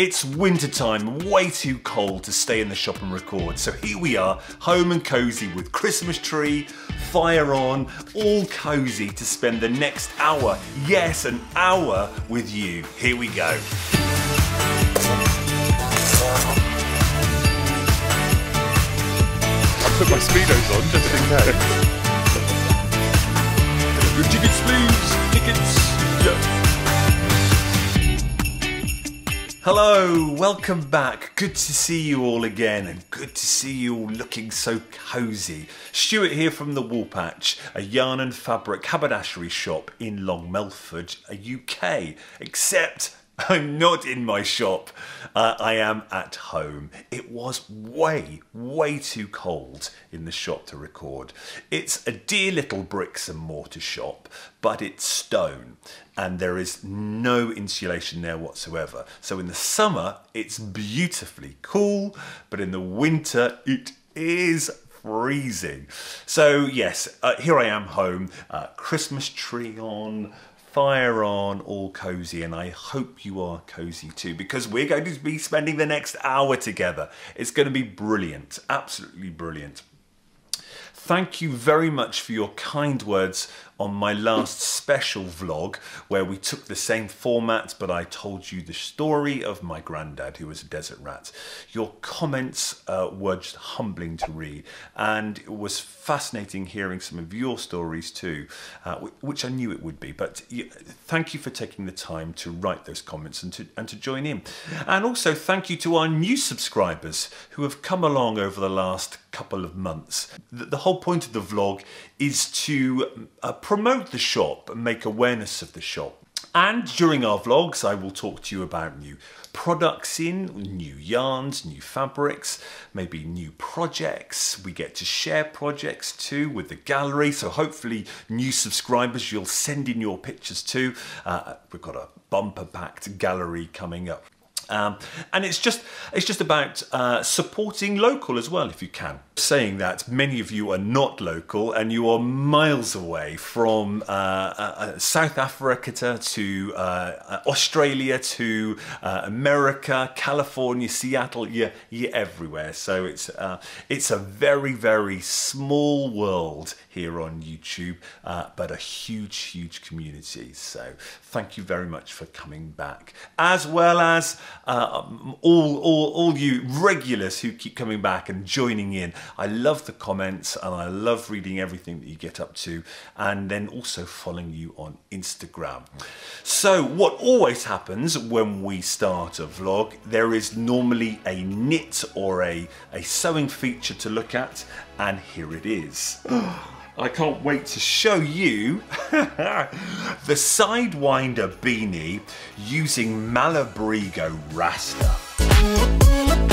It's wintertime, way too cold to stay in the shop and record. So here we are, home and cozy with Christmas tree, fire on, all cozy to spend the next hour, yes, an hour with you. Here we go. I put my speedos on just in case. Tickets, please. Tickets. Yeah. Hello, welcome back. Good to see you all again and good to see you all looking so cosy. Stuart here from the Woolpatch, a yarn and fabric haberdashery shop in Long Melford, UK. Except I'm not in my shop. Uh, I am at home. It was way, way too cold in the shop to record. It's a dear little bricks and mortar shop, but it's stone and there is no insulation there whatsoever. So in the summer, it's beautifully cool, but in the winter, it is freezing. So yes, uh, here I am home, uh, Christmas tree on, fire on, all cozy, and I hope you are cozy too because we're going to be spending the next hour together. It's going to be brilliant, absolutely brilliant. Thank you very much for your kind words on my last special vlog where we took the same format but I told you the story of my granddad who was a desert rat. Your comments uh, were just humbling to read and it was fascinating hearing some of your stories too, uh, which I knew it would be. But thank you for taking the time to write those comments and to, and to join in. And also thank you to our new subscribers who have come along over the last couple of months. The, whole point of the vlog is to uh, promote the shop and make awareness of the shop. And during our vlogs, I will talk to you about new products in, new yarns, new fabrics, maybe new projects. We get to share projects too with the gallery. So hopefully new subscribers, you'll send in your pictures too. Uh, we've got a bumper packed gallery coming up. Um, and it's just it's just about uh, supporting local as well if you can. Saying that many of you are not local and you are miles away from uh, uh, uh South Africa to uh, uh, Australia to America, California, Seattle. You're, you're everywhere. So it's it's a very very small world here on YouTube, but a huge huge community. So thank you very much for coming back, as well as uh, all, all, all you regulars who keep coming back and joining in. I love the comments and I love reading everything that you get up to and then also following you on Instagram. So what always happens when we start a vlog, there is normally a knit or a, a sewing feature to look at and here it is. I can't wait to show you the Sidewinder beanie using Malabrigo Rasta.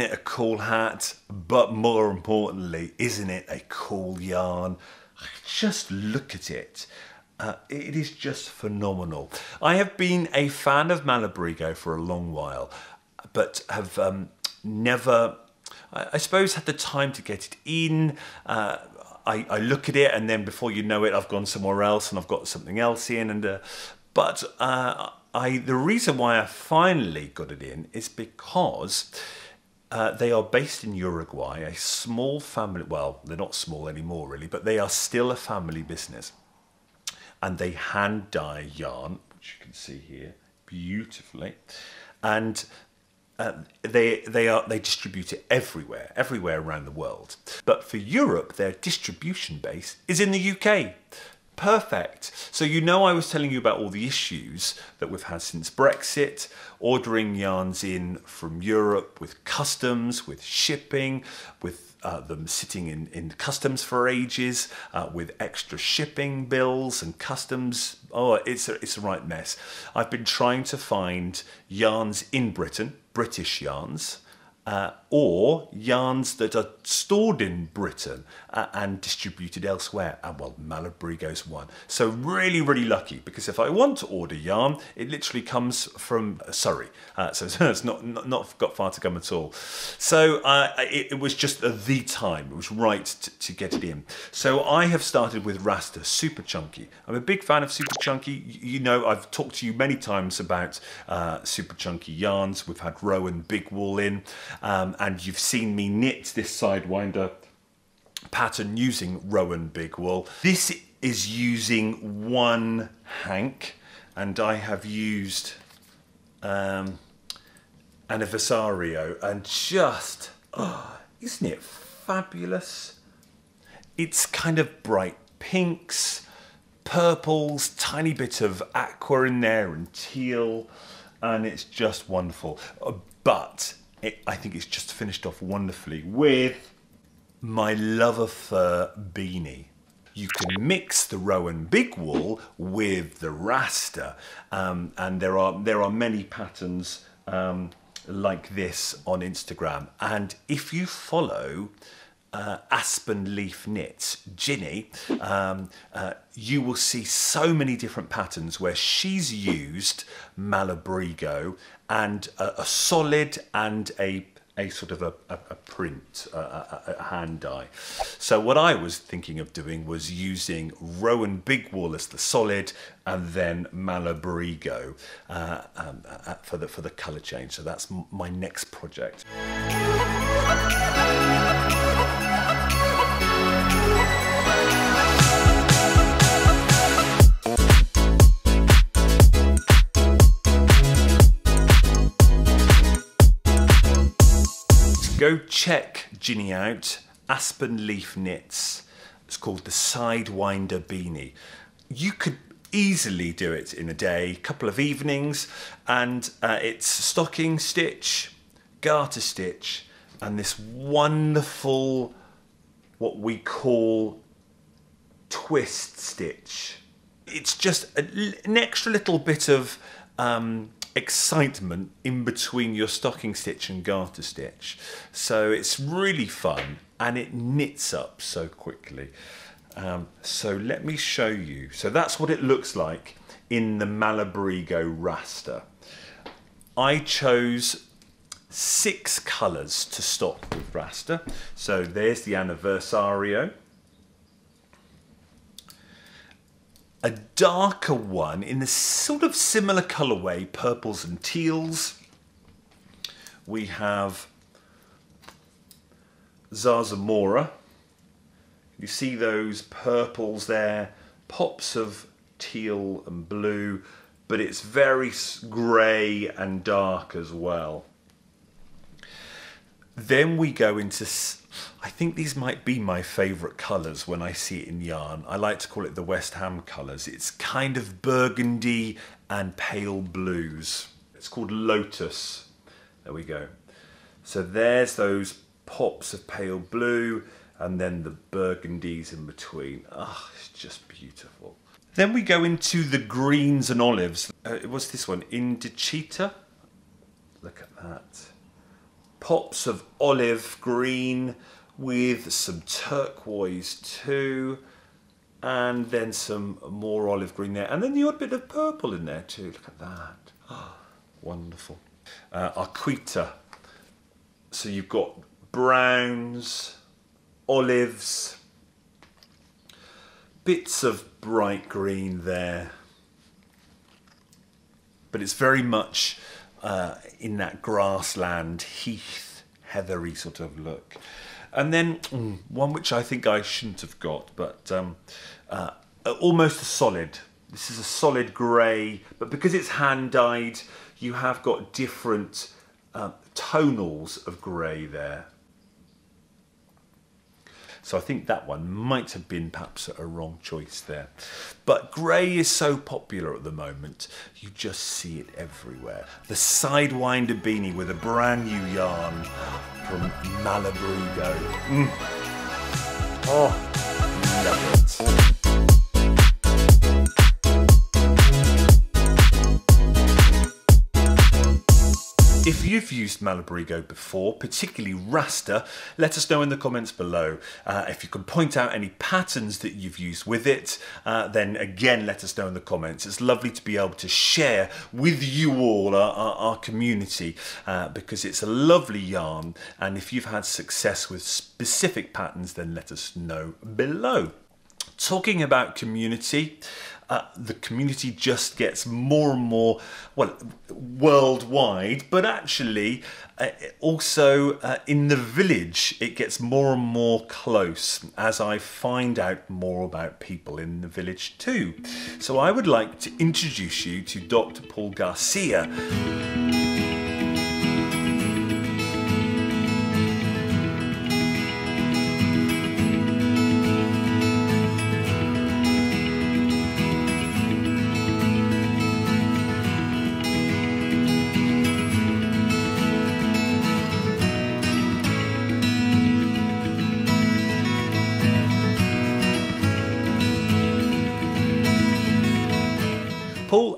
Isn't it a cool hat? But more importantly, isn't it a cool yarn? Just look at it. Uh, it is just phenomenal. I have been a fan of Malabrigo for a long while, but have um, never, I, I, suppose, had the time to get it in. Uh, I, I, look at it and then before you know it, I've gone somewhere else and I've got something else in. And uh, but uh, I, the reason why I finally got it in is because uh, they are based in Uruguay, a small family. Well, they're not small anymore, really, but they are still a family business. And they hand dye yarn, which you can see here beautifully. And uh, they they are they distribute it everywhere, everywhere around the world. But for Europe, their distribution base is in the UK. Perfect. So, you know, I was telling you about all the issues that we've had since Brexit, ordering yarns in from Europe with customs, with shipping, with uh, them sitting in, in customs for ages, uh, with extra shipping bills and customs. Oh, it's a, it's a right mess. I've been trying to find yarns in Britain, British yarns uh, or yarns that are stored in Britain uh, and distributed elsewhere. And well, Malabrigo's one. So really, really lucky because if I want to order yarn, it literally comes from Surrey. Uh, so it's not, not, not got far to come at all. So uh, it, it, was just the time. It was right to, to, get it in. So I have started with Rasta Super Chunky. I'm a big fan of Super Chunky. You know, I've talked to you many times about uh, Super Chunky yarns. We've had Rowan Big Wool in um, and you've seen me knit this sidewinder pattern using Rowan Big Wool. This is using one hank and I have used um, Anniversario and just, oh, isn't it fabulous? It's kind of bright pinks, purples, tiny bit of aqua in there and teal and it's just wonderful. Uh, but it, I think it's just finished off wonderfully with my Love Fur beanie. You can mix the Rowan Big Wool with the Rasta, um, and there are there are many patterns um, like this on Instagram. And if you follow uh, Aspen Leaf Knits, Ginny, um, uh, you will see so many different patterns where she's used Malabrigo and a, a solid and a a sort of a, a, a print, a, a, hand dye. So what I was thinking of doing was using Rowan Big Wool as the solid and then Malabrigo uh, um, uh, for the for the colour change. So that's my next project. Go check Ginny out. Aspen Leaf Knits. It's called the Sidewinder Beanie. You could easily do it in a day, couple of evenings, and uh, it's stocking stitch, garter stitch, and this wonderful, what we call twist stitch. It's just a, an extra little bit of um, excitement in between your stocking stitch and garter stitch. So it's really fun and it knits up so quickly. Um, so let me show you. So that's what it looks like in the Malabrigo Rasta. I chose six colours to stock with Rasta. So there's the Anniversario. A darker one in a sort of similar colorway, purples and teals. We have Zarzamora. You see those purples there, pops of teal and blue, but it's very grey and dark as well. Then we go into I think these might be my favourite colours when I see it in yarn. I like to call it the West Ham colours. It's kind of burgundy and pale blues. It's called Lotus. There we go. So there's those pops of pale blue and then the burgundies in between. Ah, oh, it's just beautiful. Then we go into the greens and olives. Uh, what's this one? Indiecita? Look at that. Pops of olive green with some turquoise too and then some more olive green there and then the odd bit of purple in there too. Look at that. Oh, wonderful. Uh, Arequita. So you've got browns olives bits of bright green there. But it's very much uh, in that grassland heath heathery sort of look and then mm, one which I think I shouldn't have got, but um, uh, almost a solid. This is a solid grey, but because it's hand dyed, you have got different uh, tonals of grey there. So I think that one might have been perhaps a wrong choice there. But grey is so popular at the moment, you just see it everywhere. The Sidewinder beanie with a brand new yarn from Malabrigo. Mm. Oh, love it. If you've used Malabrigo before, particularly Rasta, let us know in the comments below. Uh, if you can point out any patterns that you've used with it, uh, then again let us know in the comments. It's lovely to be able to share with you all, our, our, our community, uh, because it's a lovely yarn. And if you've had success with specific patterns, then let us know below. Talking about community, uh, the community just gets more and more, well, worldwide, but actually uh, also uh, in the village, it gets more and more close as I find out more about people in the village too. So I would like to introduce you to Dr. Paul Garcia.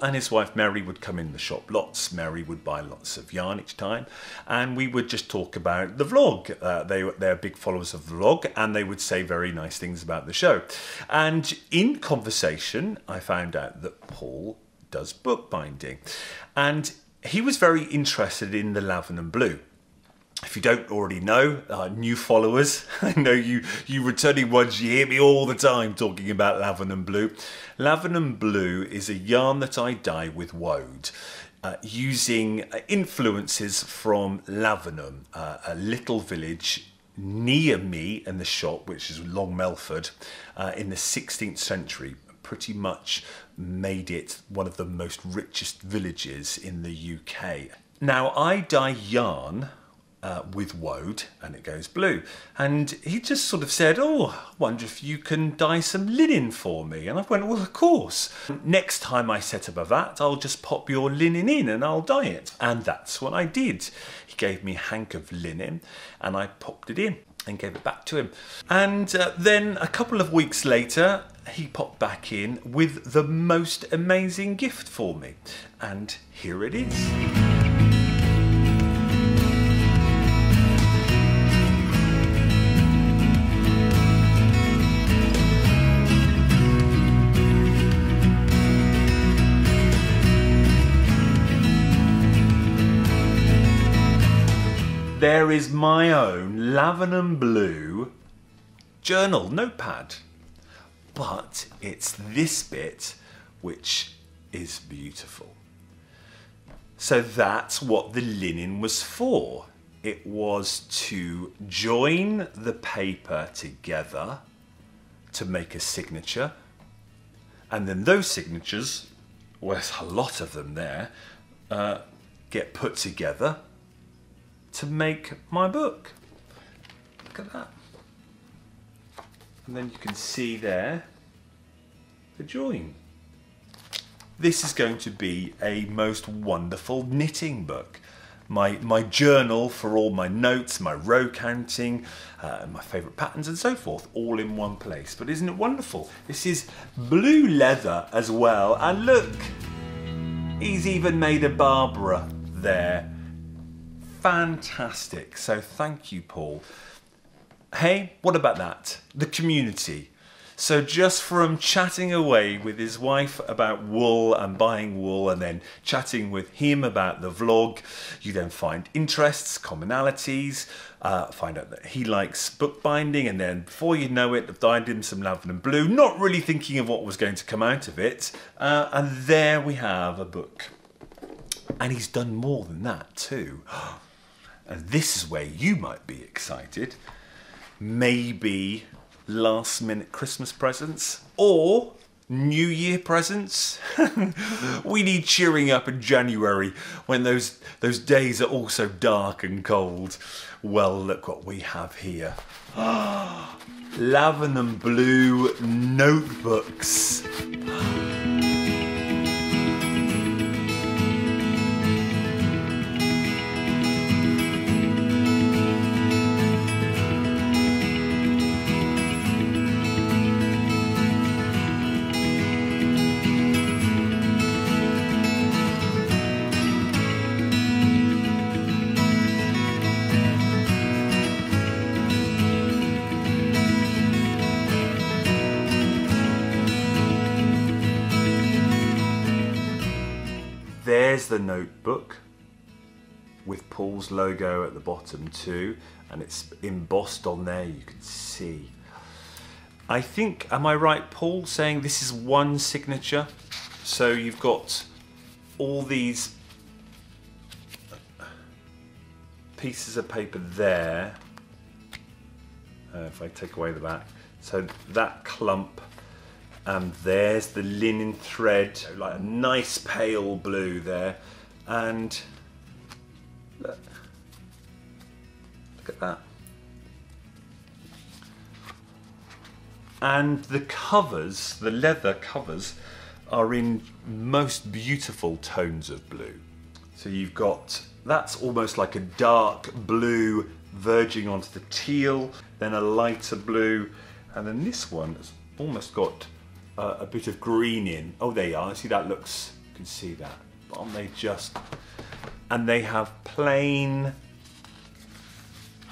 And his wife Mary would come in the shop lots. Mary would buy lots of yarn each time, and we would just talk about the vlog. Uh, they they're big followers of the vlog, and they would say very nice things about the show. And in conversation, I found out that Paul does bookbinding, and he was very interested in the Lavenham Blue if you don't already know, uh, new followers, I know you, you returning ones, you hear me all the time talking about Lavenham Blue. Lavenham Blue is a yarn that I dye with woad. Uh, using uh, influences from Lavenham, uh, a little village near me in the shop, which is Long Melford, uh, in the 16th century. Pretty much made it one of the most richest villages in the UK. Now, I dye yarn uh, with woad and it goes blue. And he just sort of said, Oh, I wonder if you can dye some linen for me. And I went, Well, of course. Next time I set up a vat, I'll just pop your linen in and I'll dye it. And that's what I did. He gave me a hank of linen and I popped it in and gave it back to him. And uh, then a couple of weeks later, he popped back in with the most amazing gift for me. And here it is. There is my own Lavenham Blue journal notepad. But it's this bit which is beautiful. So that's what the linen was for. It was to join the paper together to make a signature. And then those signatures, well, there's a lot of them there, uh, get put together to make my book. Look at that. And then you can see there the join. This is going to be a most wonderful knitting book. My, my journal for all my notes, my row counting, uh, my favourite patterns and so forth, all in one place. But isn't it wonderful? This is blue leather as well. And look, he's even made a Barbara there fantastic. So thank you, Paul. Hey, what about that? The community. So just from chatting away with his wife about wool and buying wool and then chatting with him about the vlog, you then find interests, commonalities, uh, find out that he likes bookbinding and then before you know it, I've dyed him some Lavenham Blue, not really thinking of what was going to come out of it. Uh, and there we have a book. And he's done more than that too. And this is where you might be excited. Maybe last minute Christmas presents or New Year presents. we need cheering up in January when those those days are also dark and cold. Well, look what we have here. Lavender and blue notebooks. Logo at the bottom too, and it's embossed on there, you can see. I think, am I right, Paul, saying this is one signature? So you've got all these pieces of paper there. Uh, if I take away the back. So that clump and there's the linen thread, like a nice pale blue there. And look at that. And the covers, the leather covers, are in most beautiful tones of blue. So you've got, that's almost like a dark blue verging onto the teal, then a lighter blue, and then this one has almost got uh, a bit of green in. Oh, there you are. See, that looks, you can see that. But aren't they just, and they have plain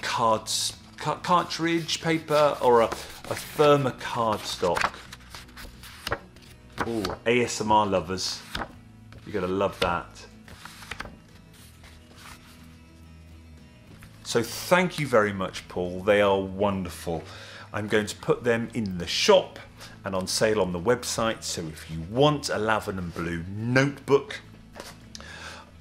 cards, car cartridge paper or a, a firmer cardstock. Oh, ASMR lovers. You're going to love that. So thank you very much, Paul. They are wonderful. I'm going to put them in the shop and on sale on the website. So if you want a Lavenham Blue notebook,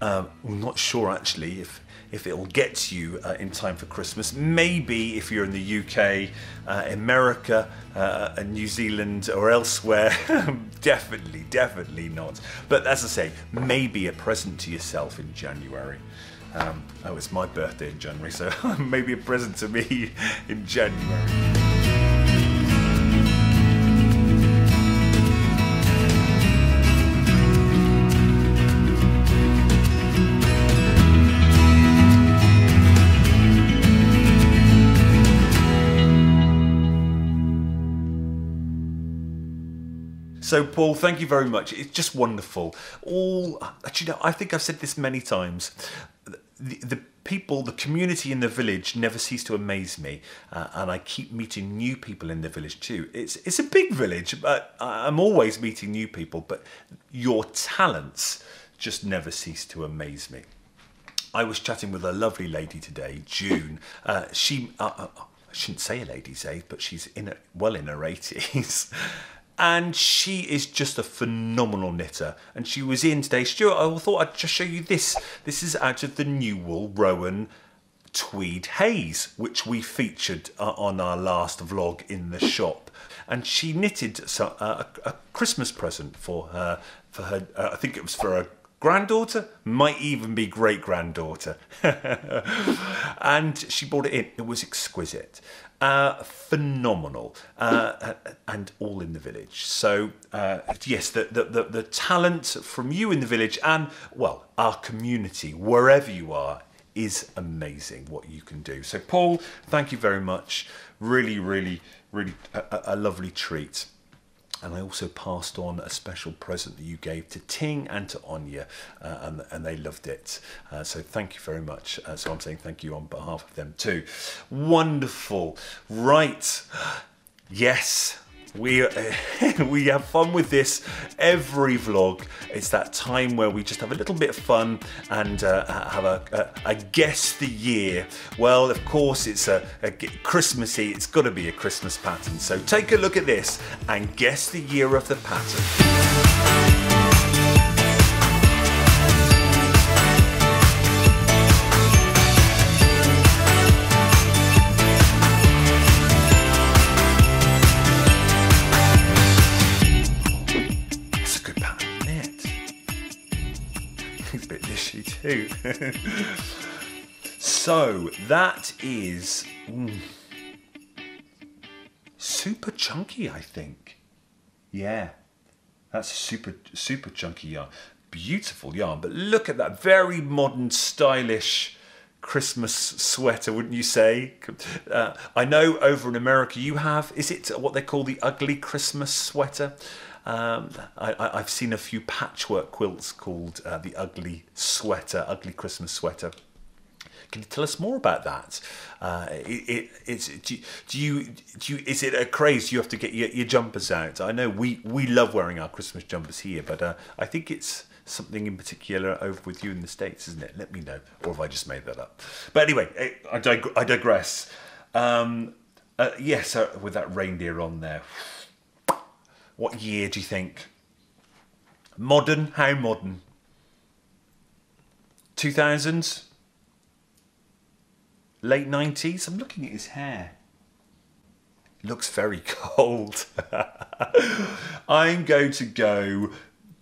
um, I'm not sure actually if if it'll get to you uh, in time for Christmas. Maybe if you're in the UK, uh, America, uh, and New Zealand, or elsewhere, definitely, definitely not. But as I say, maybe a present to yourself in January. Um, oh, it's my birthday in January, so maybe a present to me in January. So, Paul, thank you very much. It's just wonderful. All, actually, I think I've said this many times. The, the people, the community in the village never cease to amaze me, uh, and I keep meeting new people in the village too. It's it's a big village, but I'm always meeting new people. But your talents just never cease to amaze me. I was chatting with a lovely lady today, June. Uh, she, uh, uh I shouldn't say a lady's age, but she's in a, well in her eighties. And she is just a phenomenal knitter. And she was in today. Stuart, I thought I'd just show you this. This is out of the Newell Rowan Tweed Haze, which we featured uh, on our last vlog in the shop. And she knitted so, uh, a, a, Christmas present for her, for her. Uh, I think it was for her granddaughter, might even be great granddaughter. and she brought it in. It was exquisite. Uh, phenomenal, uh, and all in the village. So uh, yes, the, the, the the talent from you in the village and well, our community, wherever you are, is amazing. What you can do. So Paul, thank you very much. Really, really, really a, a lovely treat and I also passed on a special present that you gave to Ting and to Anya, uh, and, and they loved it. Uh, so thank you very much. Uh, so I'm saying thank you on behalf of them too. Wonderful. Right. Yes, we we have fun with this every vlog. It's that time where we just have a little bit of fun and uh, have a, a, a, guess the year. Well, of course, it's a, a Christmassy. It's got to be a Christmas pattern. So take a look at this and guess the year of the pattern. Too. so that is mm, super chunky, I think. Yeah, that's super super chunky yarn. Beautiful yarn, but look at that very modern, stylish Christmas sweater, wouldn't you say? Uh, I know over in America you have. Is it what they call the ugly Christmas sweater? Um, I, have seen a few patchwork quilts called uh, the ugly sweater, ugly Christmas sweater. Can you tell us more about that? Uh, it, it, do, do, you, do you, is it a craze? You have to get your, your, jumpers out. I know we, we love wearing our Christmas jumpers here, but uh, I think it's something in particular over with you in the States, isn't it? Let me know. Or have I just made that up? But anyway, I, dig- I digress. Um, uh, yes, so with that reindeer on there. What year do you think? Modern? How modern? 2000s? Late 90s? I'm looking at his hair. Looks very cold. I'm going to go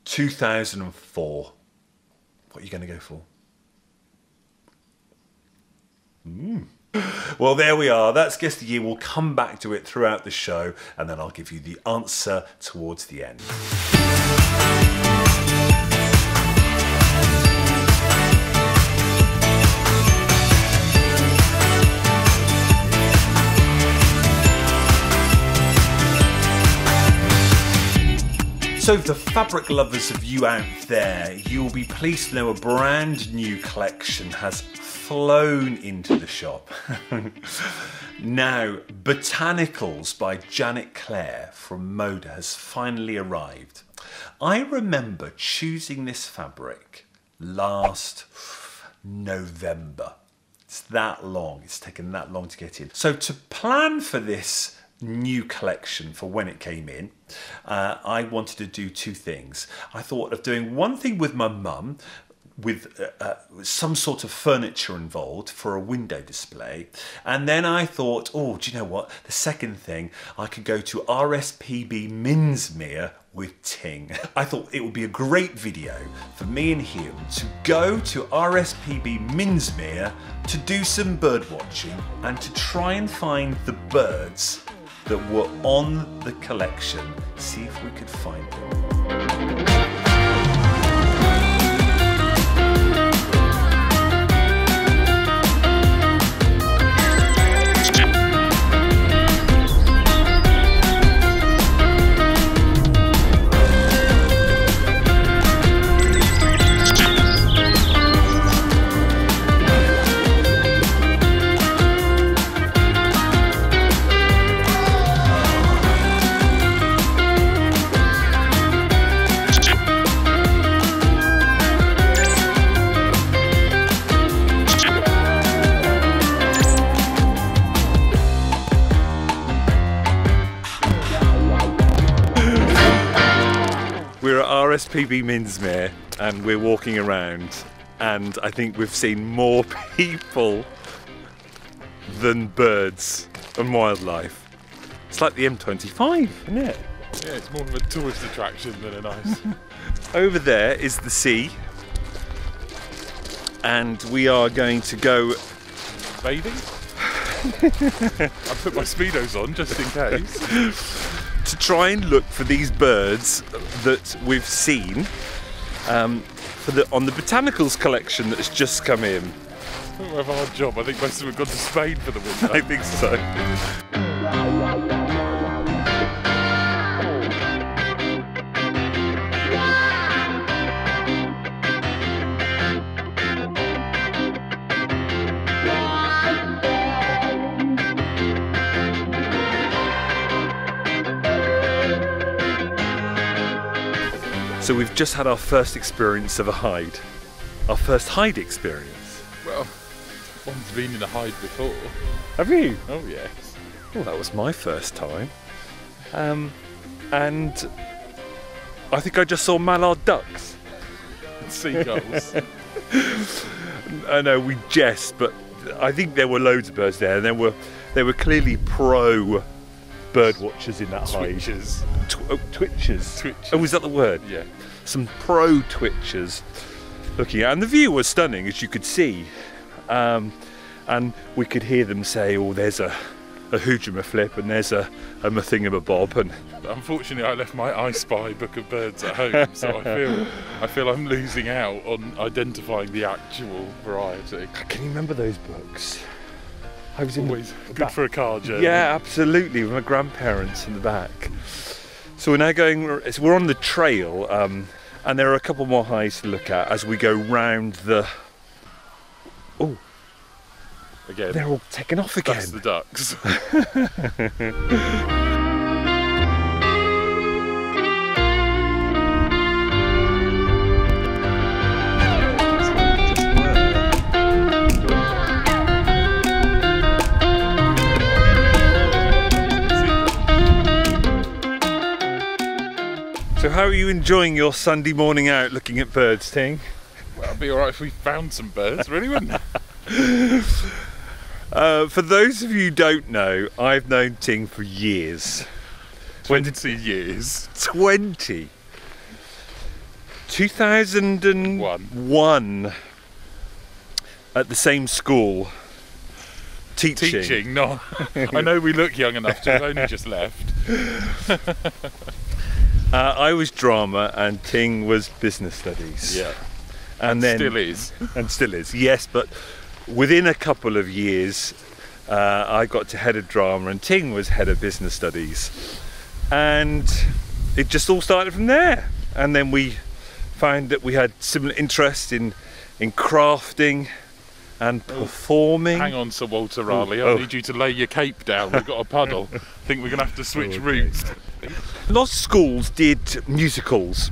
2004. What are you going to go for? Mm. Well, there we are. That's Guess the Year. We'll come back to it throughout the show and then I'll give you the answer towards the end. So, the fabric lovers of you out there, you'll be pleased to know a brand new collection has flown into the shop. now, Botanicals by Janet Clare from Moda has finally arrived. I remember choosing this fabric last November. It's that long, it's taken that long to get in. So, to plan for this new collection for when it came in, uh, I wanted to do two things. I thought of doing one thing with my mum, with uh, uh, some sort of furniture involved for a window display. And then I thought, oh, do you know what? The second thing, I could go to RSPB Minsmere with Ting. I thought it would be a great video for me and him to go to RSPB Minsmere to do some bird watching and to try and find the birds that were on the collection. See if we could find them. RSPB Minsmere and we're walking around and I think we've seen more people than birds and wildlife. It's like the M25, isn't it? Yeah, it's more of a tourist attraction than a nice. Over there is the sea, and we are going to go bathing. I put my speedos on just in case to try and look for these birds that we've seen um, for the, on the botanicals collection that's just come in. We have a hard job. I think most of them have gone to Spain for the winter. I think so. So we've just had our first experience of a hide. Our first hide experience. Well, one's been in a hide before. Have you? Oh yes. Well, that was my first time. Um, and I think I just saw mallard ducks. Seagulls. I know we jest, but I think there were loads of birds there, and there were there were clearly pro bird watchers in that twitchers. hide. Tw- oh, twitchers. Twitchers. Oh, was that the word? Yeah. Some pro twitchers looking at, and the view was stunning, as you could see. Um, and we could hear them say, "Oh, there's a a hoojuma flip, and there's a a thingamabob," and Unfortunately, I left my I Spy book of birds at home, so I feel I feel I'm losing out on identifying the actual variety. can you remember those books? I was Always good back- for a car journey. Yeah, absolutely, with my grandparents in the back. So we're now going. We're on the trail, um, and there are a couple more highs to look at as we go round the. Oh, Again, they're all taken off again. that's the ducks. how are you enjoying your Sunday morning out looking at birds, Ting? well, it'd be alright if we found some birds, really, wouldn't it? Uh, for those of you who don't know, I've known Ting for years. When did 20 years. 20. 2001. One. At the same school. Teaching. Teaching, no. I know we look young enough to have only just left. Uh, I was drama and Ting was business studies. Yeah. And then Still is. and still is. Yes, but within a couple of years, uh, I got to head of drama, and Ting was head of business studies, and it just all started from there. And then we found that we had similar interest in in crafting and performing. Hang on, Sir Walter Raleigh. Oh. I need you to lay your cape down. We've got a puddle. I think we're going to have to switch Okay. routes. Lots of schools did musicals.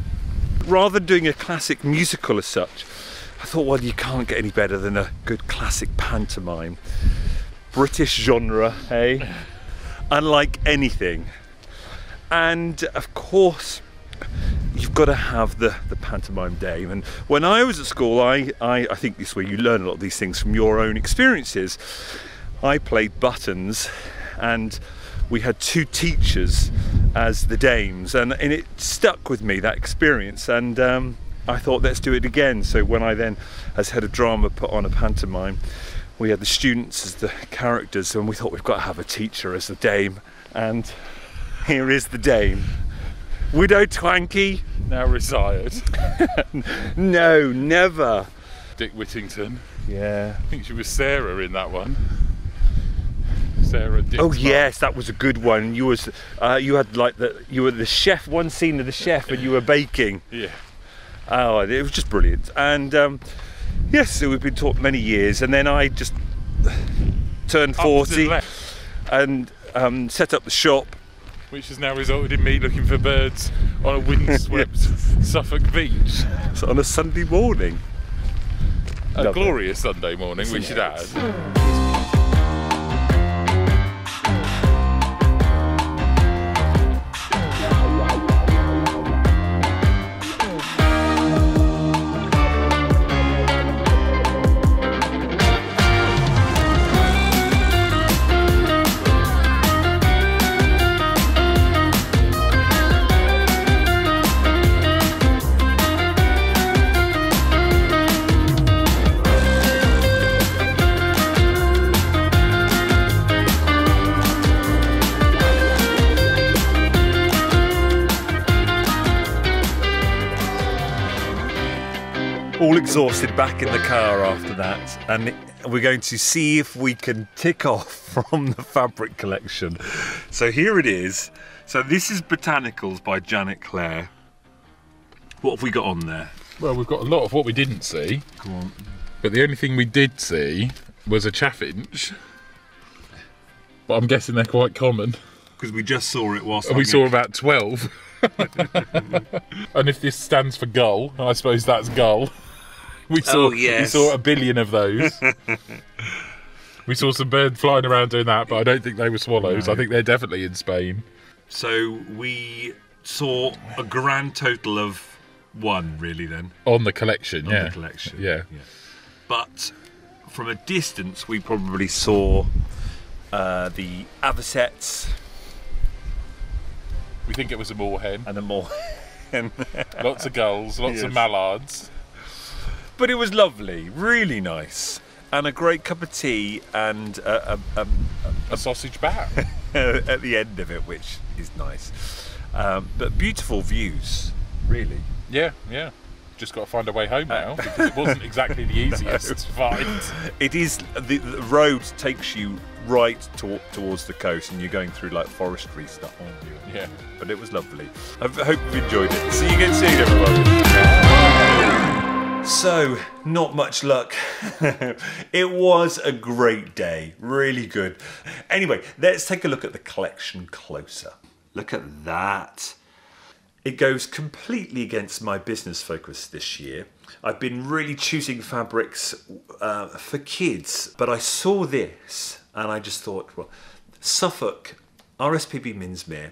Rather than doing a classic musical as such, I thought, well, you can't get any better than a good classic pantomime. British genre, eh? Unlike anything. And of course, you've got to have the, the pantomime dame. And when I was at school, I, I, I think this is where you learn a lot of these things from your own experiences. I played buttons and we had two teachers as the dames and, and it stuck with me that experience. And um, I thought let's do it again. So when I then as head of drama put on a pantomime we had the students as the characters and we thought we've got to have a teacher as the dame. And here is the dame. Widow Twankey. Now retired. no never. Dick Whittington. yeah. I think she was Sarah in that one. Sarah. Oh yes, that was a good one. You was uh, you had like the you were the chef. One scene of the chef, and you were baking. Yeah. Oh, it was just brilliant. And um, yes, so we've been taught many years, and then I just turned Up to the forty and um, set up the shop. which has now resulted in me looking for birds on a windswept Suffolk beach. So on a Sunday morning. A Lovely. glorious Sunday morning, we should add. Exhausted back in the car after that and we're going to see if we can tick off from the fabric collection so here it is so this is botanicals by janet clare what have we got on there Well, we've got a lot of what we didn't see, come on but the only thing we did see was a chaffinch. But I'm guessing they're quite common. because we just saw it whilst We saw about 12. and if this stands for gull, I suppose that's gull. We saw, Oh, yes. we saw a billion of those. we saw some birds flying around doing that, but I don't think they were swallows. No. I think they're definitely in Spain. so we saw a grand total of one really then On the collection, on yeah. the collection Yeah. but from a distance we probably saw uh, the avocets We think it was a moorhen. and a and Lots of gulls, lots of mallards. But it was lovely, really nice, and a great cup of tea and a, a, a, A sausage bat. at the end of it, which is nice. Um, but beautiful views, really. yeah, yeah. Just got to find a way home now because it wasn't exactly the easiest to find. It is the, the road takes you right to, towards the coast, and you're going through like forestry stuff, aren't you? Yeah. But it was lovely. I hope you've enjoyed it. See you again soon, everyone. So, not much luck. it was a great day, really good. Anyway, let's take a look at the collection closer. Look at that. It goes completely against my business focus this year. I've been really choosing fabrics uh, for kids, but I saw this and I just thought, well, Suffolk, RSPB Minsmere,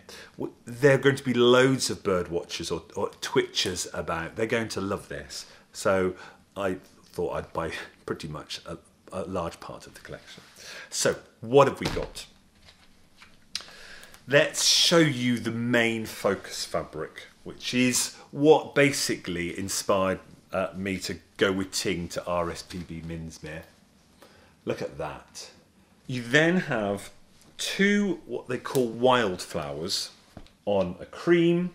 there are going to be loads of bird watchers or, or twitchers about. They're going to love this. So I thought I'd buy pretty much a, a large part of the collection. So, what have we got? let's show you the main focus fabric, which is what basically inspired uh, me to go with Ting to RSPB Minsmere. Look at that. You then have two what they call wildflowers on a cream,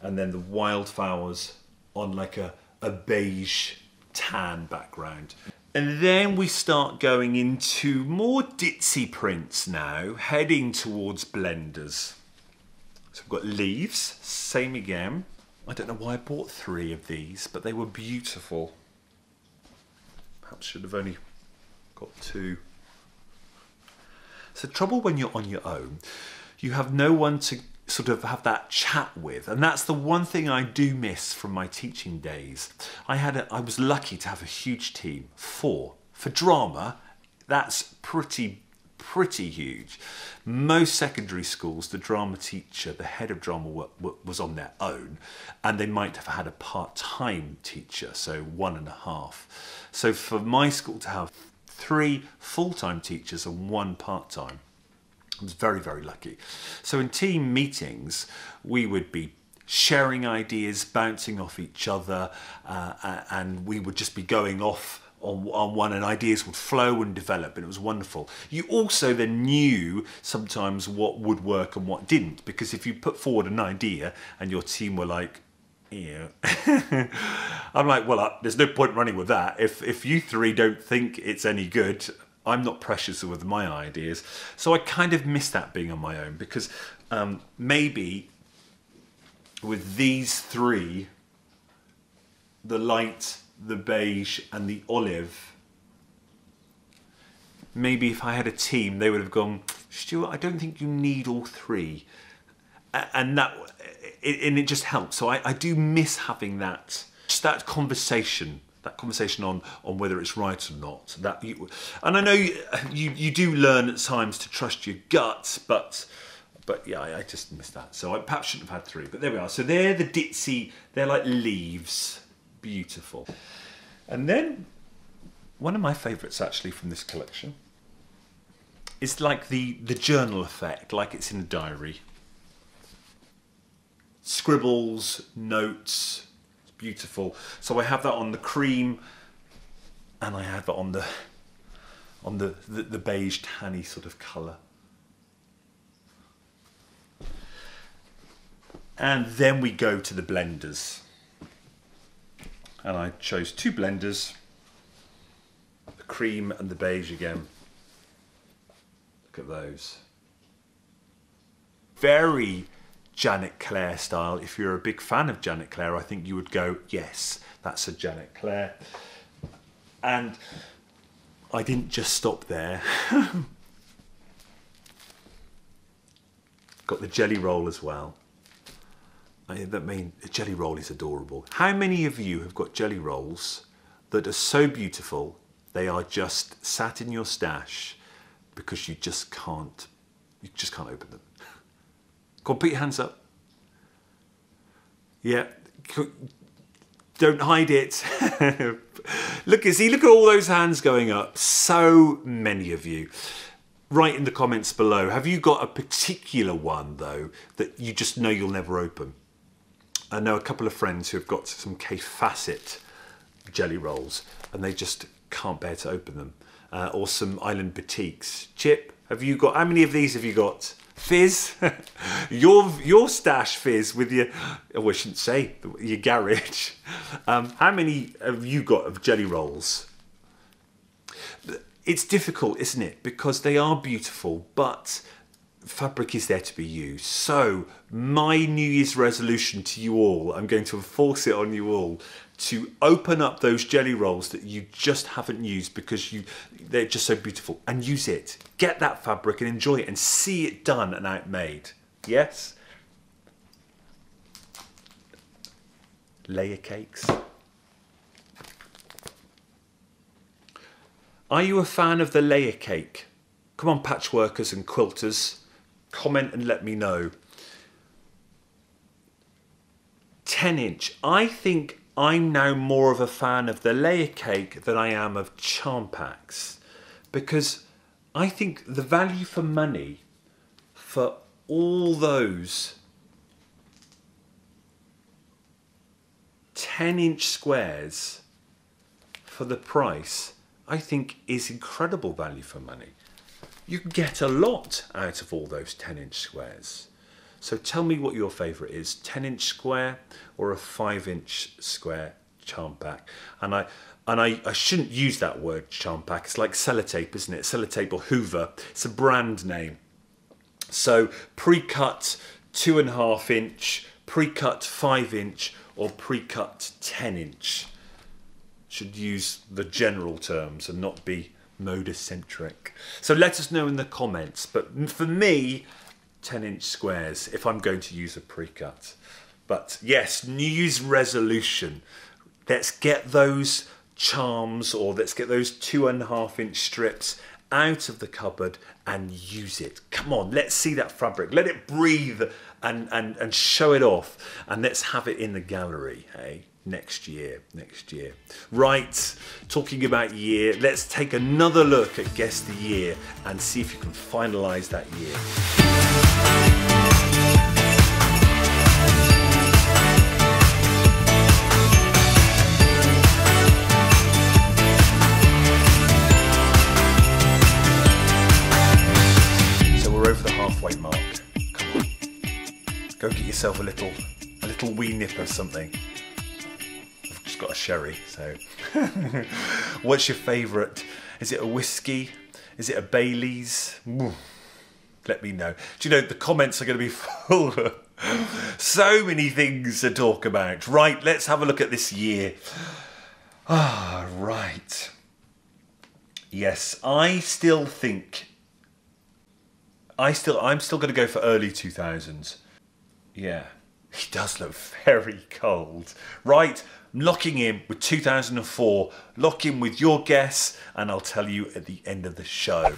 and then the wildflowers on like a, a beige tan background. And then we start going into more ditzy prints now, heading towards blenders. So we've got leaves, same again. I don't know why I bought three of these, but they were beautiful. Perhaps should have only got two. So trouble when you're on your own, you have no one to sort of have that chat with, and that's the one thing I do miss from my teaching days. I had a, I was lucky to have a huge team, four for drama. That's pretty pretty huge. Most secondary schools, the drama teacher, the head of drama, wa- wa- was on their own, and they might have had a part-time teacher, so one and a half. So for my school to have three full-time teachers and one part-time. I was very, very lucky. So in team meetings, we would be sharing ideas, bouncing off each other, uh, and we would just be going off on, on one, and ideas would flow and develop, and it was wonderful. You also then knew sometimes what would work and what didn't, because if you put forward an idea and your team were like, yeah. I'm like, well, uh, there's no point running with that. If if you three don't think it's any good, I'm not precious with my ideas. So I kind of miss that being on my own because um, maybe with these three, the light, the beige, and the olive. Maybe if I had a team, they would have gone, Stuart. I don't think you need all three and that it, and it just helps so I, I do miss having that just that conversation that conversation on on whether it's right or not that you and i know you you, you do learn at times to trust your gut but but yeah I, I just missed that. So i perhaps shouldn't have had three but there we are. So they're the ditzy they're like leaves. Beautiful. And then one of my favorites actually from this collection is like the the journal effect like it's in a diary. Scribbles, notes. Beautiful. So I have that on the cream, and I have it on the on the the, the beige tanny sort of colour. And then we go to the blenders. And I chose two blenders, the cream and the beige again. Look at those. Very Janet Clare style. If you're a big fan of Janet Clare, I think you would go, yes, that's a Janet Clare. And I didn't just stop there. Got the jelly roll as well. I that mean a jelly roll is adorable. How many of you have got jelly rolls that are so beautiful they are just sat in your stash because you just can't you just can't open them? Go on, put your hands up. Yeah. Don't hide it. look, see, look at all those hands going up. So many of you. Write in the comments below. Have you got a particular one though that you just know you'll never open? I know a couple of friends who have got some Kaffe Fassett jelly rolls and they just can't bear to open them. Uh, or some Island Batiks. Chip, have you got? How many of these have you got? Fizz, your your stash fizz with your. Oh, I shouldn't say your garage. Um, how many have you got of jelly rolls? It's difficult, isn't it? Because they are beautiful, but fabric is there to be used. So, my New Year's resolution to you all, I'm going to enforce it on you all to open up those jelly rolls that you just haven't used because you they're just so beautiful and use it. Get that fabric and enjoy it and see it done and out made. Yes? Layer cakes. Are you a fan of the layer cake? Come on, patchworkers and quilters comment and let me know. 10 inch. I think I'm now more of a fan of the layer cake than I am of charm packs because I think the value for money for all those 10 inch squares for the price I think is incredible value for money you can get a lot out of all those 10 inch squares. So tell me what your favourite is 10 inch square or a 5 inch square charm pack. And I and I, I shouldn't use that word charm pack. It's like sellotape, isn't it? Sellotape or Hoover. It's a brand name. So pre-cut two and a half inch, pre-cut five inch, or pre-cut 10 inch. Should use the general terms and not be Moda-centric. So let us know in the comments. But for me, 10 inch squares if I'm going to use a pre-cut. But yes, New Year's resolution. Let's get those charms or let's get those two and a half inch strips out of the cupboard and use it. Come on, let's see that fabric. Let it breathe and, and, and show it off. And let's have it in the gallery, hey? Next year. Next year. Right, talking about year, let's take another look at Guess the Year and see if you can finalise that year. So we're over the halfway mark. Go get yourself a little a little wee nip of something got a sherry. So, what's your favourite? Is it a whiskey? Is it a Bailey's? Let me know. Do you know the comments are going to be full of so many things to talk about? Right, let's have a look at this year. Ah, right. Yes, I still think. I still, I'm still going to go for early 2000s. Yeah, he does look very cold. Right, locking in with 2004. Lock in with your guess, and I'll tell you at the end of the show.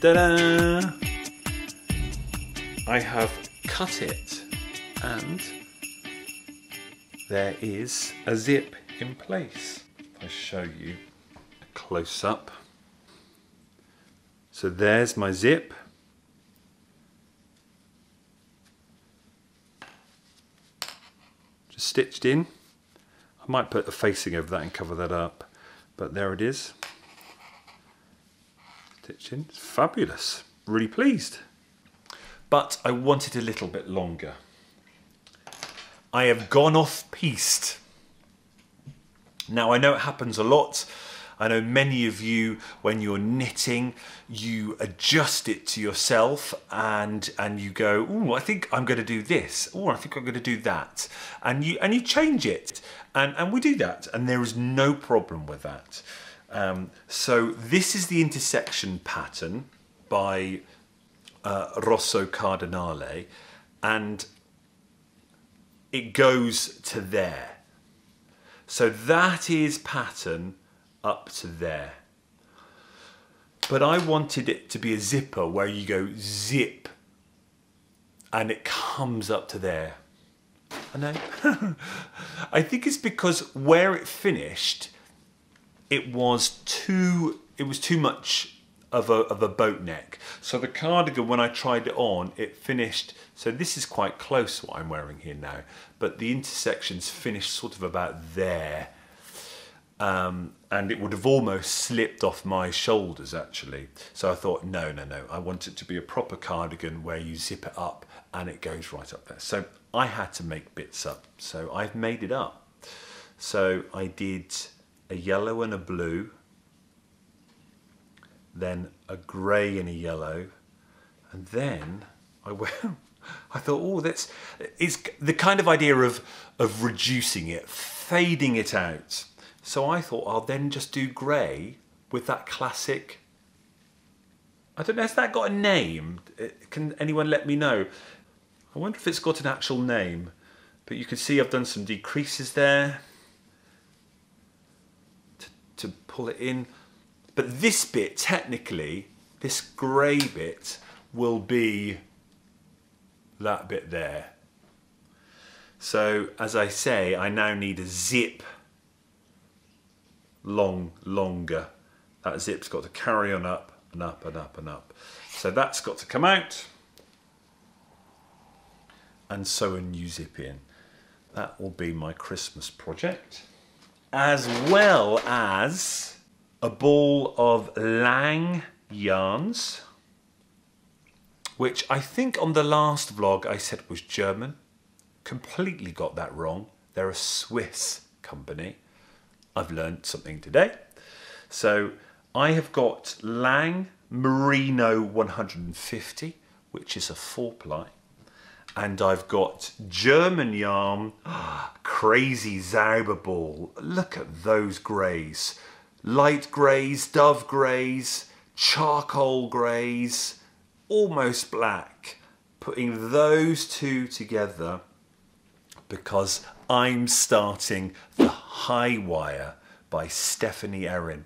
Ta-da! I have cut it and there is a zip in place. I show you a close up. So there's my zip. Just stitched in. I might put a facing over that and cover that up, but there it is. Stitched in. It's fabulous. Really pleased. But I want it a little bit longer. I have gone off piste. Now I know it happens a lot. I know many of you, when you're knitting, you adjust it to yourself and and you go, oh, I think I'm going to do this, or I think I'm going to do that, and you and you change it, and and we do that, and there is no problem with that. Um, so this is the intersection pattern by uh, Rosso Cardinale, and it goes to there. So that is pattern up to there. But I wanted it to be a zipper where you go zip and it comes up to there. I know. I think it's because where it finished, it was too it was too much of a of a boat neck. So the cardigan when I tried it on, it finished so this is quite close what I'm wearing here now, but the intersections finished sort of about there. Um, and it would have almost slipped off my shoulders actually. So I thought, no, no, no, I want it to be a proper cardigan where you zip it up and it goes right up there. So I had to make bits up. So I've made it up. So I did a yellow and a blue, then a grey and a yellow, and then I went. I thought, oh, that's it's the kind of idea of of reducing it, fading it out. So I thought I'll then just do grey with that classic. I don't know, has that got a name? Uh, can anyone let me know? I wonder if it's got an actual name. But you can see I've done some decreases there to, to pull it in. But this bit, technically, this grey bit will be that bit there. So as I say, I now need a zip long, longer. That zip's got to carry on up and up and up and up. So that's got to come out and sew a new zip in. That will be my Christmas project. As well as a ball of Lang yarns, which I think on the last vlog I said was German. Completely got that wrong. They're a Swiss company. I've learned something today. So I have got Lang Merino 150, which is a four ply. And I've got German yarn, crazy Zauberball. Look at those greys. Light greys, dove greys, charcoal greys, almost black. Putting those two together because I'm starting the High Wire by Stephanie Erin.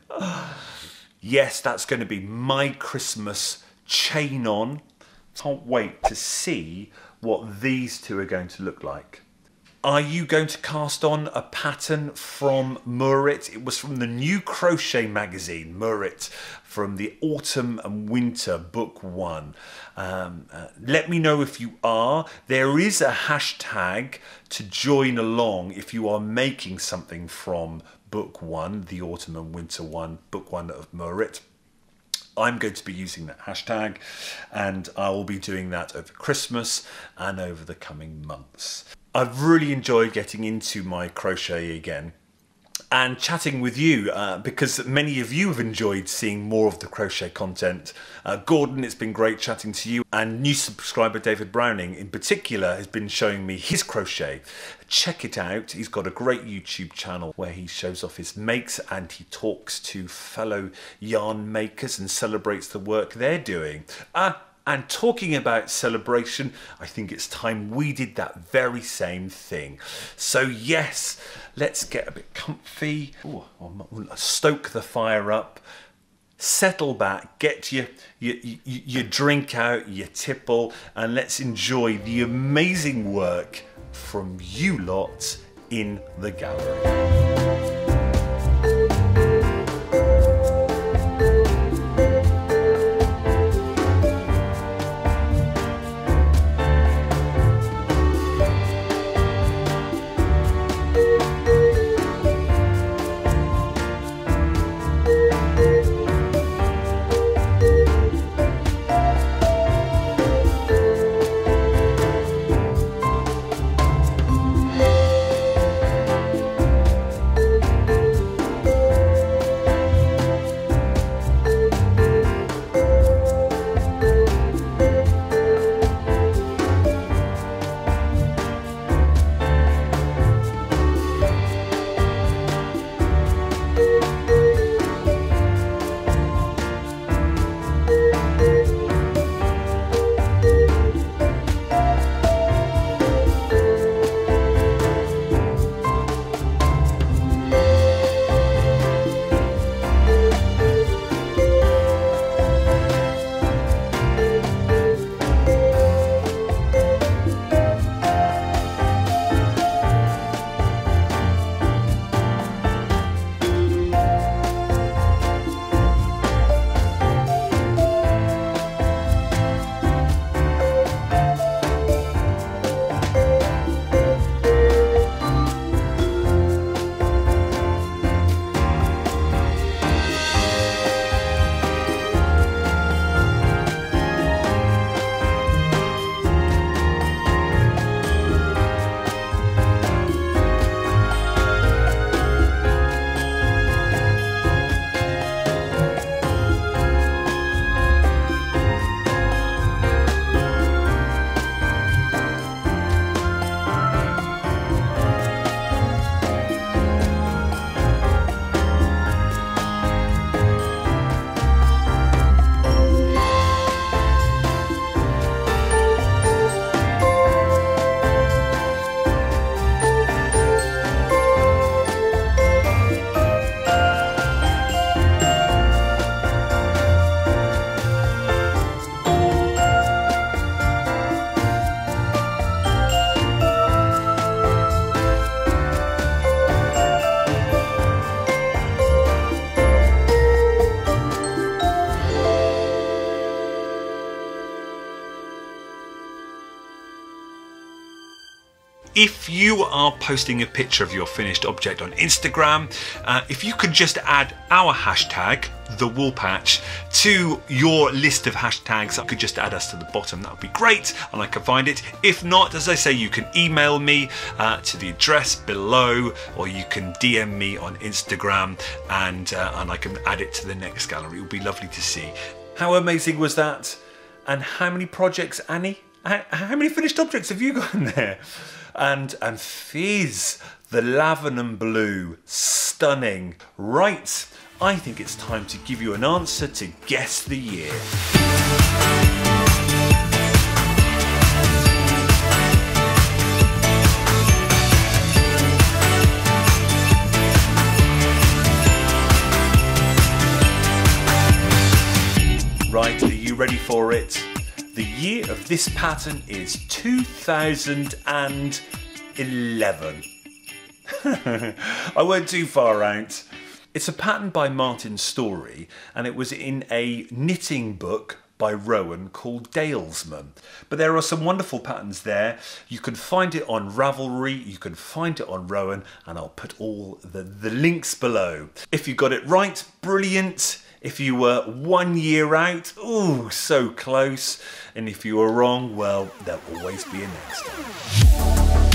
yes, that's going to be my Christmas chain on. Can't wait to see what these two are going to look like. Are you going to cast on a pattern from Murit? It was from the new crochet magazine, Murit, from the autumn and winter book one. Um, uh, let me know if you are. There is a hashtag to join along if you are making something from book one, the autumn and winter one, book one of Murit. I'm going to be using that hashtag and I will be doing that over Christmas and over the coming months. I've really enjoyed getting into my crochet again and chatting with you uh, because many of you have enjoyed seeing more of the crochet content. Uh, Gordon, it's been great chatting to you, and new subscriber David Browning in particular has been showing me his crochet. Check it out. He's got a great YouTube channel where he shows off his makes and he talks to fellow yarn makers and celebrates the work they're doing. Ah, and talking about celebration, I think it's time we did that very same thing. So, yes, let's get a bit comfy. Ooh, stoke the fire up. Settle back, get your, your, your drink out, your tipple, and let's enjoy the amazing work from you lot in the gallery. You are posting a picture of your finished object on Instagram, uh, if you could just add our hashtag, the wool patch, to your list of hashtags, I could just add us to the bottom. That would be great, and I can find it. If not, as I say, you can email me uh, to the address below, or you can DM me on Instagram, and uh, and I can add it to the next gallery. It would be lovely to see. How amazing was that? And how many projects, Annie? How, how many finished objects have you got in there? And and Fizz, the Lavenham blue, stunning. Right, I think it's time to give you an answer to guess the year. Year of this pattern is 2011. I went too far out. It's a pattern by Martin Storey, and it was in a knitting book by Rowan called Dalesman. But there are some wonderful patterns there. You can find it on Ravelry, you can find it on Rowan, and I'll put all the, the links below. If you got it right, brilliant. If you were one year out, ooh, so close. And if you were wrong, well, there'll always be a next time.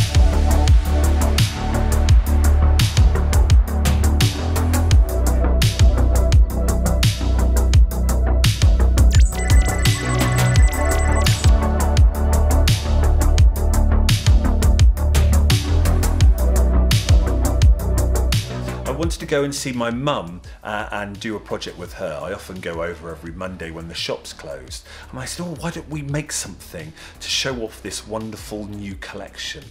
To go and see my mum uh, and do a project with her. I often go over every Monday when the shop's closed. And I said, Oh, why don't we make something to show off this wonderful new collection?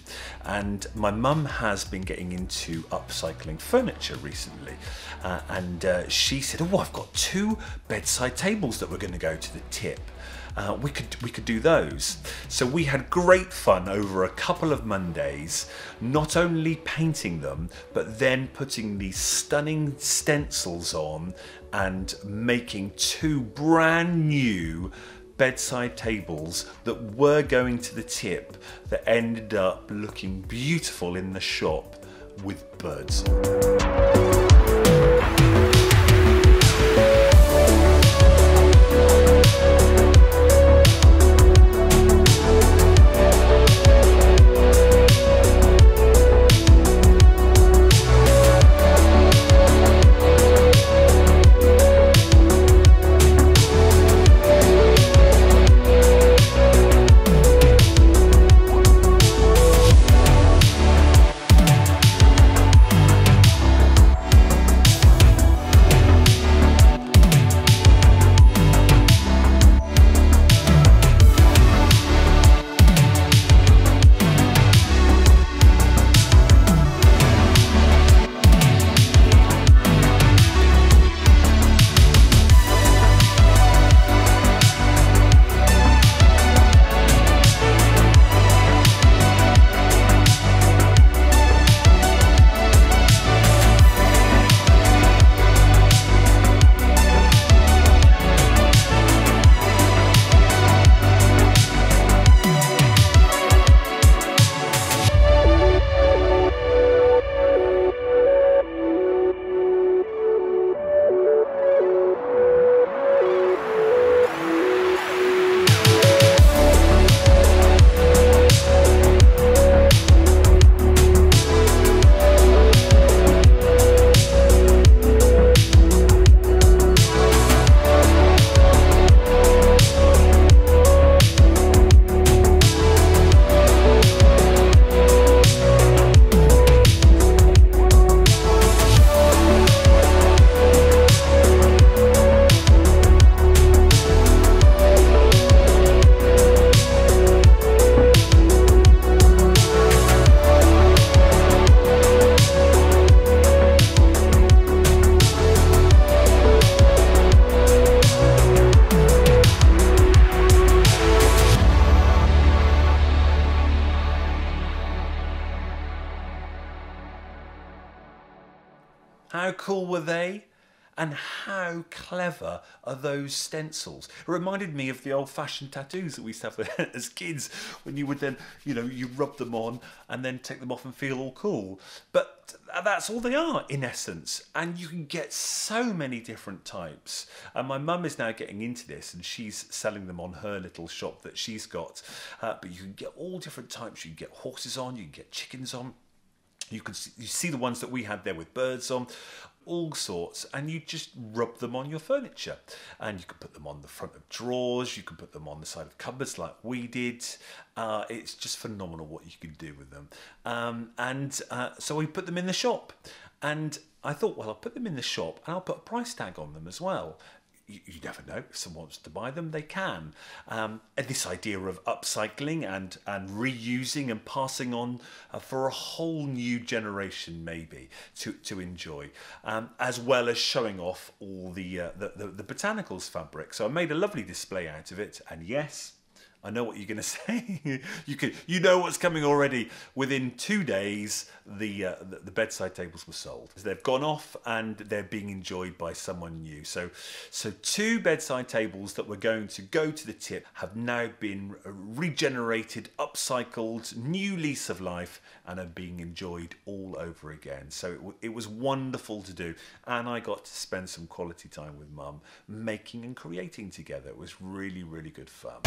And my mum has been getting into upcycling furniture recently. Uh, and uh, she said, Oh, I've got two bedside tables that we're going to go to the tip uh, we could we could do those. So we had great fun over a couple of Mondays, not only painting them, but then putting these stunning stencils on and making two brand new bedside tables that were going to the tip that ended up looking beautiful in the shop with birds are those stencils? It reminded me of the old-fashioned tattoos that we used to have as kids, when you would then, you know, you rub them on and then take them off and feel all cool. But that's all they are in essence, and you can get so many different types. And my mum is now getting into this, and she's selling them on her little shop that she's got. Uh, but you can get all different types. You can get horses on, you can get chickens on. You can see, you see the ones that we had there with birds on, all sorts, and you just rub them on your furniture. And you can put them on the front of drawers, you can put them on the side of cupboards like we did. Uh, it's just phenomenal what you can do with them. Um, and uh, so we put them in the shop. And I thought, well, I'll put them in the shop and I'll put a price tag on them as well you, never know. If someone wants to buy them, they can. Um, and this idea of upcycling and, and reusing and passing on uh, for a whole new generation, maybe, to, to enjoy, um, as well as showing off all the, uh, the, the, the botanicals fabric. So I made a lovely display out of it. And yes, I know what you're going to say. you can, you know what's coming already. Within two days, the, uh, the, the bedside tables were sold. They've gone off and they're being enjoyed by someone new. So, so two bedside tables that were going to go to the tip have now been regenerated, upcycled, new lease of life, and are being enjoyed all over again. So it, it was wonderful to do, and I got to spend some quality time with Mum, making and creating together. It was really, really good fun.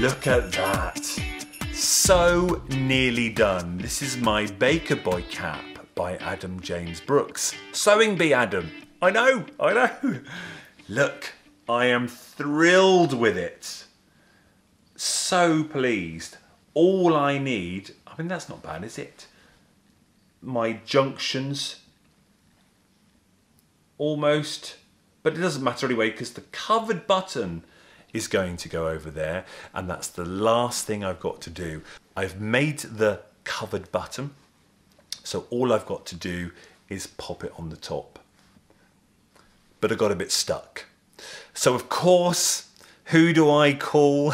Look at that. So nearly done. This is my Baker Boy cap by Adam James Brooks. Sewing bee Adam. I know, I know. Look, I am thrilled with it. So pleased. All I need, I mean that's not bad, is it? My junctions, almost, but it doesn't matter anyway because the covered button is going to go over there and that's the last thing I've got to do. I've made the covered button so all I've got to do is pop it on the top. But I got a bit stuck. So of course, who do I call?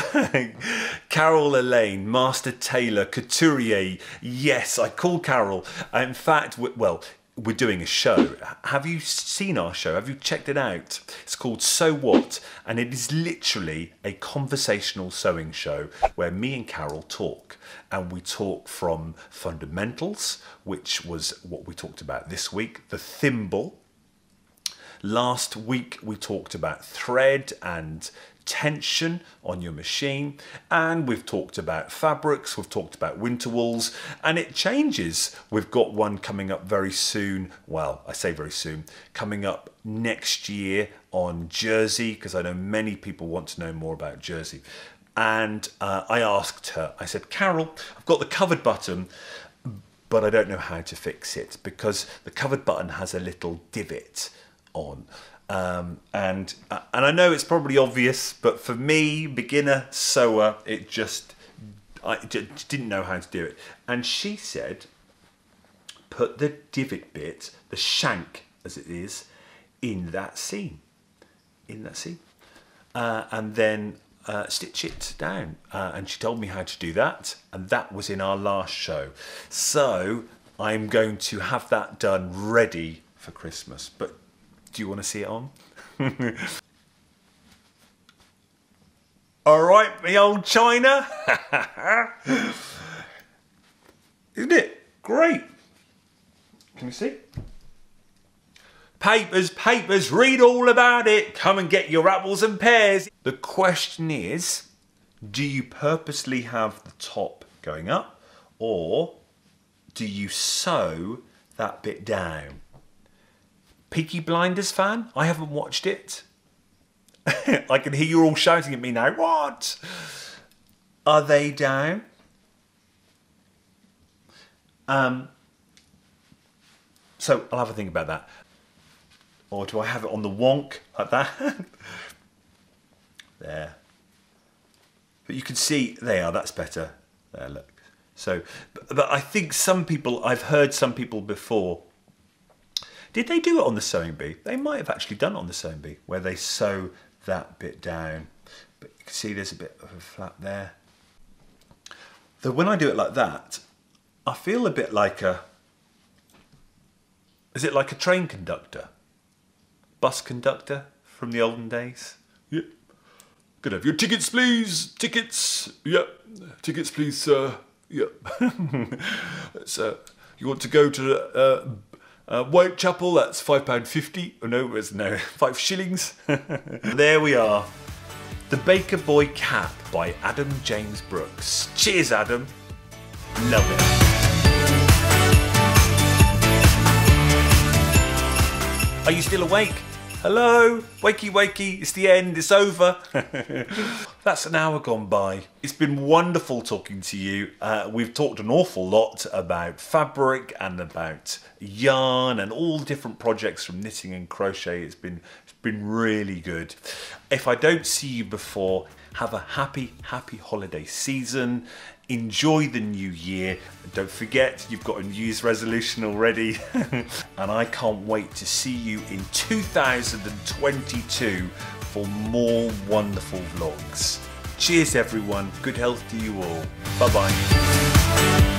Carol Elaine, Master Tailor, Couturier. Yes, I call Carol. In fact, well, we're doing a show. Have you seen our show? Have you checked it out? It's called So What, and it is literally a conversational sewing show where me and Carol talk. And we talk from fundamentals, which was what we talked about this week, the thimble. Last week we talked about thread and tension on your machine. And we've talked about fabrics we've talked about winter wools and it changes. We've got one coming up very soon well I say very soon coming up next year on jersey because I know many people want to know more about jersey. And uh, I asked her I said Carol I've got the covered button but I don't know how to fix it because the covered button has a little divot on um, and uh, and I know it's probably obvious, but for me, beginner sewer, it just I just didn't know how to do it. And she said, put the divot bit, the shank as it is, in that seam, in that seam, uh, and then uh, stitch it down. Uh, and she told me how to do that, and that was in our last show. So I'm going to have that done ready for Christmas, but do you want to see it on? All right, me old China. Isn't it great? Can you see? Papers, papers, read all about it. Come and get your apples and pears. The question is, do you purposely have the top going up or do you sew that bit down? Peaky Blinders fan? I haven't watched it. I can hear you all shouting at me now. What? Are they down? Um, so I'll have a think about that. Or do I have it on the wonk like that? there. But you can see, they are, that's better. There, look. So, but, but I think some people, I've heard some people before did they do it on the sewing bee? They might have actually done it on the sewing bee, where they sew that bit down. But you can see there's a bit of a flap there. Though when I do it like that, I feel a bit like a. Is it like a train conductor? Bus conductor from the olden days? Yep. Could have your tickets, please? Tickets. Yep. Tickets, please, sir. Yep. so, you want to go to uh, uh, Whitechapel? That's five pound fifty. Oh no, it's no five shillings. there we are. The Baker Boy Cap by Adam James Brooks. Cheers, Adam. Love it. Are you still awake? Hello? Wakey, wakey, it's the end, it's over. That's an hour gone by. It's been wonderful talking to you. Uh, we've talked an awful lot about fabric and about yarn and all different projects from knitting and crochet. It's been, it's been really good. If I don't see you before, have a happy, happy holiday season enjoy the new year. Don't forget, you've got a New Year's resolution already. and I can't wait to see you in 2022 for more wonderful vlogs. Cheers everyone, good health to you all. Bye bye.